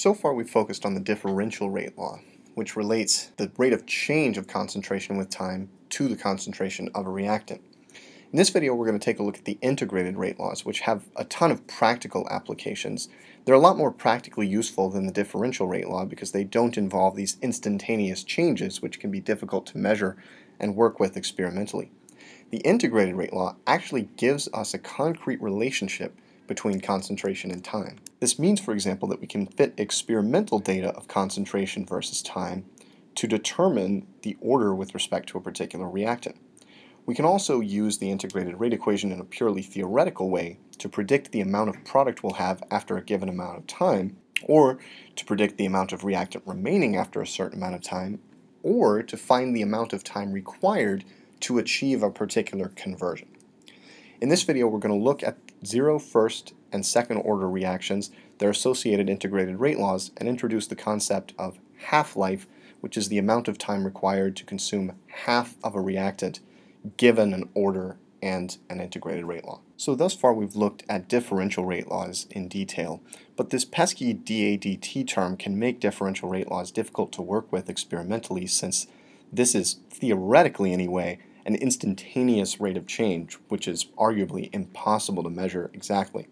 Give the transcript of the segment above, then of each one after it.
So far we've focused on the differential rate law, which relates the rate of change of concentration with time to the concentration of a reactant. In this video we're going to take a look at the integrated rate laws, which have a ton of practical applications. They're a lot more practically useful than the differential rate law because they don't involve these instantaneous changes which can be difficult to measure and work with experimentally. The integrated rate law actually gives us a concrete relationship between concentration and time. This means, for example, that we can fit experimental data of concentration versus time to determine the order with respect to a particular reactant. We can also use the integrated rate equation in a purely theoretical way to predict the amount of product we'll have after a given amount of time, or to predict the amount of reactant remaining after a certain amount of time, or to find the amount of time required to achieve a particular conversion. In this video, we're going to look at zero, first, and second order reactions, their associated integrated rate laws, and introduce the concept of half-life, which is the amount of time required to consume half of a reactant given an order and an integrated rate law. So thus far we've looked at differential rate laws in detail, but this pesky DADT term can make differential rate laws difficult to work with experimentally since this is, theoretically anyway, an instantaneous rate of change, which is arguably impossible to measure exactly.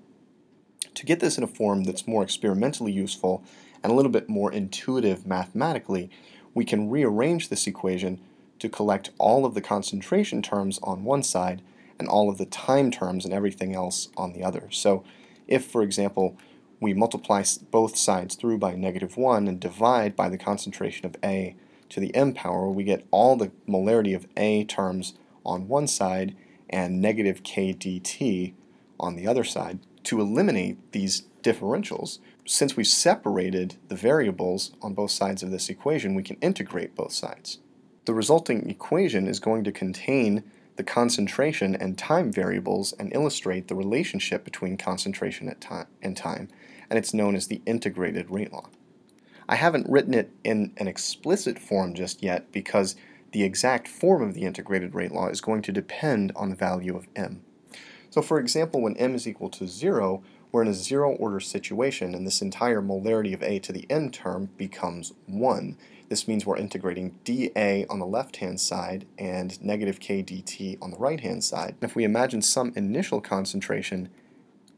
To get this in a form that's more experimentally useful and a little bit more intuitive mathematically, we can rearrange this equation to collect all of the concentration terms on one side and all of the time terms and everything else on the other. So if, for example, we multiply both sides through by negative 1 and divide by the concentration of A to the m power, we get all the molarity of A terms on one side and negative k dt on the other side. To eliminate these differentials, since we've separated the variables on both sides of this equation, we can integrate both sides. The resulting equation is going to contain the concentration and time variables and illustrate the relationship between concentration at time and time, and it's known as the integrated rate law. I haven't written it in an explicit form just yet because the exact form of the integrated rate law is going to depend on the value of m. So for example, when m is equal to 0, we're in a zero order situation and this entire molarity of a to the n term becomes 1. This means we're integrating dA on the left hand side and negative k dt on the right hand side. If we imagine some initial concentration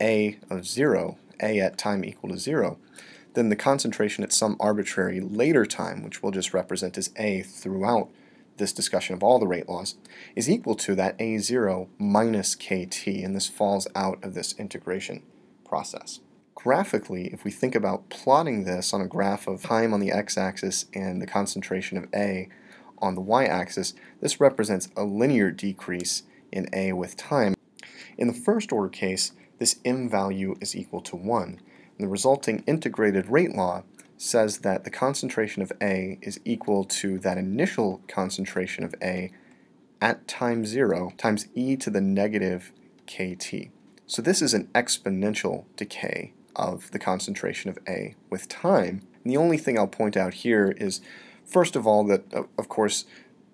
a of 0, a at time equal to 0, then the concentration at some arbitrary later time, which we'll just represent as A throughout this discussion of all the rate laws, is equal to that A0 minus KT, and this falls out of this integration process. Graphically, if we think about plotting this on a graph of time on the x-axis and the concentration of A on the y-axis, this represents a linear decrease in A with time. In the first order case, this m value is equal to 1, the resulting integrated rate law says that the concentration of A is equal to that initial concentration of A at time 0 times e to the negative kt. So this is an exponential decay of the concentration of A with time. And the only thing I'll point out here is, first of all, that of course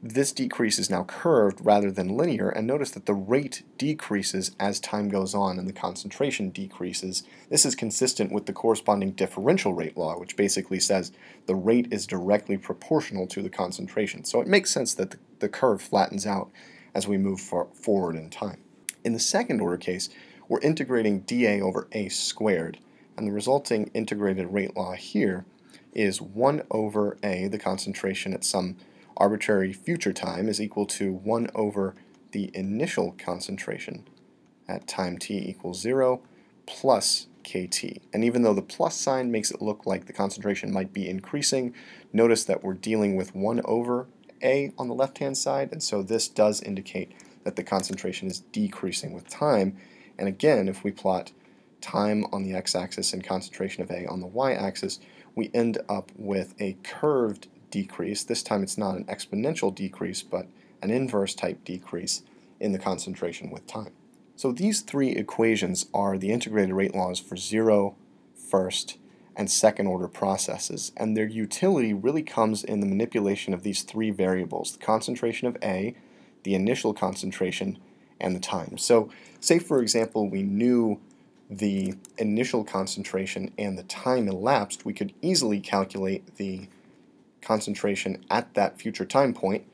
this decrease is now curved rather than linear, and notice that the rate decreases as time goes on and the concentration decreases. This is consistent with the corresponding differential rate law, which basically says the rate is directly proportional to the concentration. So it makes sense that the, the curve flattens out as we move for, forward in time. In the second order case, we're integrating dA over A squared, and the resulting integrated rate law here is 1 over A, the concentration at some arbitrary future time is equal to 1 over the initial concentration at time t equals 0 plus kt. And even though the plus sign makes it look like the concentration might be increasing, notice that we're dealing with 1 over a on the left-hand side, and so this does indicate that the concentration is decreasing with time. And again, if we plot time on the x-axis and concentration of A on the y-axis, we end up with a curved decrease. This time it's not an exponential decrease, but an inverse type decrease in the concentration with time. So these three equations are the integrated rate laws for zero, first, and second order processes, and their utility really comes in the manipulation of these three variables, the concentration of A, the initial concentration, and the time. So say for example we knew the initial concentration and the time elapsed, we could easily calculate the concentration at that future time point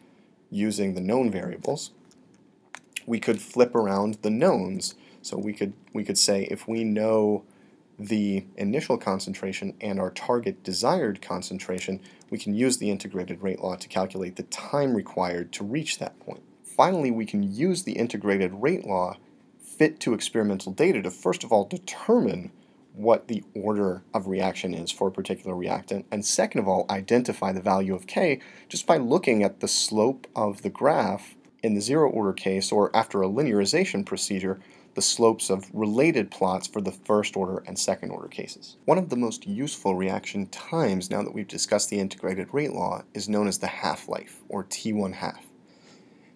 using the known variables. We could flip around the knowns. So we could we could say if we know the initial concentration and our target desired concentration, we can use the integrated rate law to calculate the time required to reach that point. Finally, we can use the integrated rate law fit to experimental data to first of all determine what the order of reaction is for a particular reactant, and second of all, identify the value of K just by looking at the slope of the graph in the zero order case or after a linearization procedure the slopes of related plots for the first order and second order cases. One of the most useful reaction times now that we've discussed the integrated rate law is known as the half-life, or T1 half.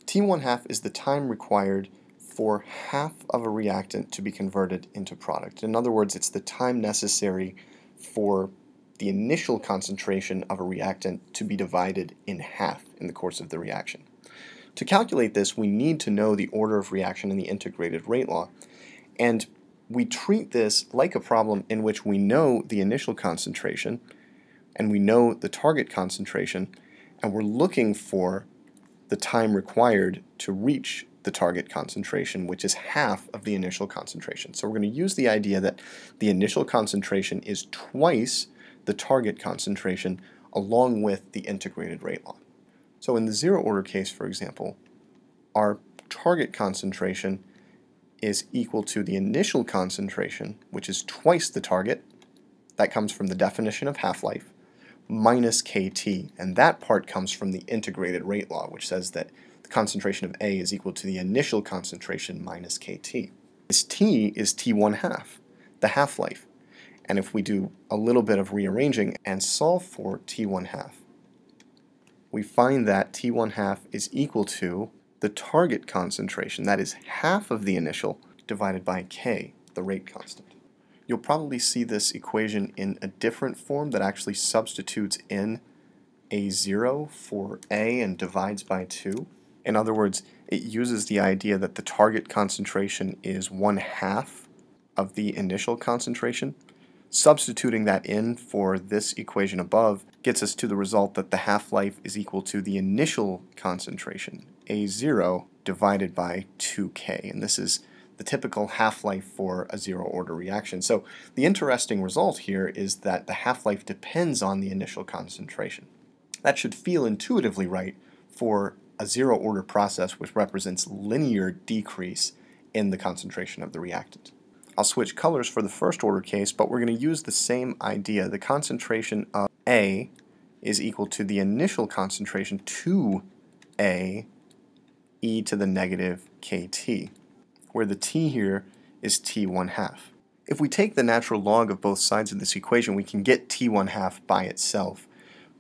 T1 half is the time required for half of a reactant to be converted into product. In other words, it's the time necessary for the initial concentration of a reactant to be divided in half in the course of the reaction. To calculate this, we need to know the order of reaction in the integrated rate law. And we treat this like a problem in which we know the initial concentration and we know the target concentration and we're looking for the time required to reach the target concentration, which is half of the initial concentration. So we're going to use the idea that the initial concentration is twice the target concentration along with the integrated rate law. So in the zero order case, for example, our target concentration is equal to the initial concentration, which is twice the target, that comes from the definition of half-life, minus kT, and that part comes from the integrated rate law, which says that the concentration of A is equal to the initial concentration minus kT. This T is T1 half, the half-life, and if we do a little bit of rearranging and solve for T1 half, we find that T1 half is equal to the target concentration, that is half of the initial, divided by K, the rate constant. You'll probably see this equation in a different form that actually substitutes in A0 for A and divides by 2. In other words, it uses the idea that the target concentration is one half of the initial concentration, Substituting that in for this equation above gets us to the result that the half-life is equal to the initial concentration, A0, divided by 2K. And this is the typical half-life for a zero-order reaction. So the interesting result here is that the half-life depends on the initial concentration. That should feel intuitively right for a zero-order process which represents linear decrease in the concentration of the reactant. I'll switch colors for the first order case, but we're going to use the same idea. The concentration of A is equal to the initial concentration 2A e to the negative kt, where the t here is t1 half. If we take the natural log of both sides of this equation, we can get t1 half by itself.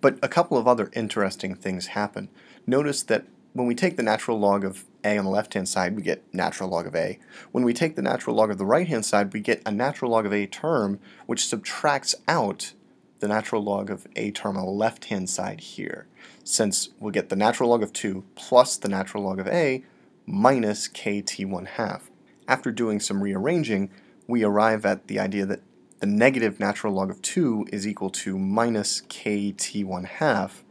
But a couple of other interesting things happen. Notice that when we take the natural log of a on the left-hand side, we get natural log of a. When we take the natural log of the right-hand side, we get a natural log of a term, which subtracts out the natural log of a term on the left-hand side here, since we'll get the natural log of 2 plus the natural log of a minus kt1 half. After doing some rearranging, we arrive at the idea that the negative natural log of 2 is equal to minus kt1 half,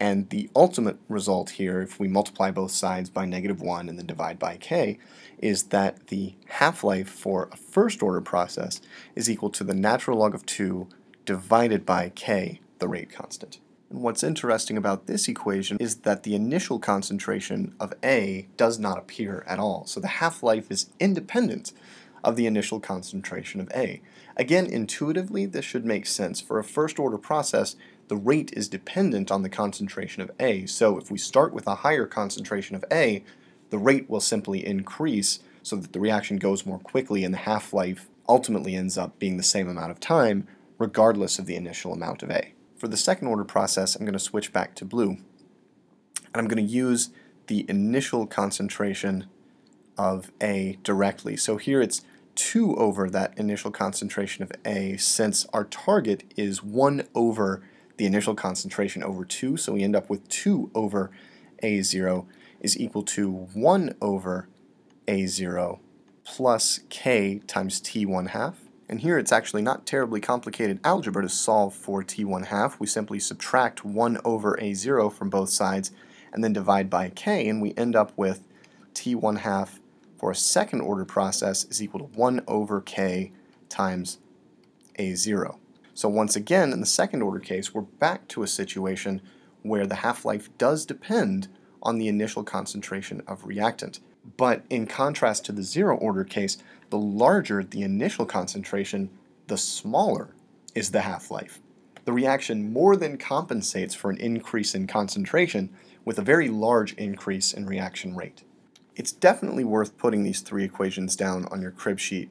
and the ultimate result here, if we multiply both sides by negative 1 and then divide by k, is that the half-life for a first order process is equal to the natural log of 2 divided by k, the rate constant. And what's interesting about this equation is that the initial concentration of A does not appear at all. So the half-life is independent of the initial concentration of A. Again, intuitively, this should make sense. For a first order process, the rate is dependent on the concentration of A. So if we start with a higher concentration of A, the rate will simply increase so that the reaction goes more quickly and the half-life ultimately ends up being the same amount of time regardless of the initial amount of A. For the second order process, I'm going to switch back to blue. And I'm going to use the initial concentration of A directly. So here it's 2 over that initial concentration of A since our target is 1 over the initial concentration over 2, so we end up with 2 over A0 is equal to 1 over A0 plus k times t1 half. And here it's actually not terribly complicated algebra to solve for t1 half. We simply subtract 1 over a0 from both sides and then divide by k, and we end up with t1 half for a second order process is equal to 1 over k times a0. So once again, in the second order case, we're back to a situation where the half-life does depend on the initial concentration of reactant. But in contrast to the zero order case, the larger the initial concentration, the smaller is the half-life. The reaction more than compensates for an increase in concentration with a very large increase in reaction rate. It's definitely worth putting these three equations down on your crib sheet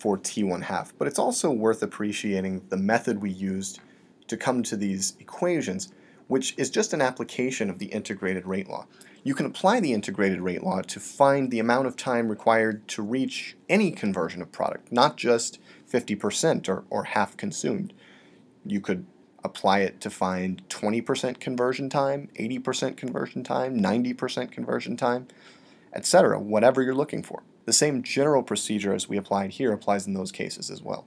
for T1 half, but it's also worth appreciating the method we used to come to these equations, which is just an application of the integrated rate law. You can apply the integrated rate law to find the amount of time required to reach any conversion of product, not just 50% or, or half consumed. You could apply it to find 20% conversion time, 80% conversion time, 90% conversion time, etc., whatever you're looking for. The same general procedure as we applied here applies in those cases as well.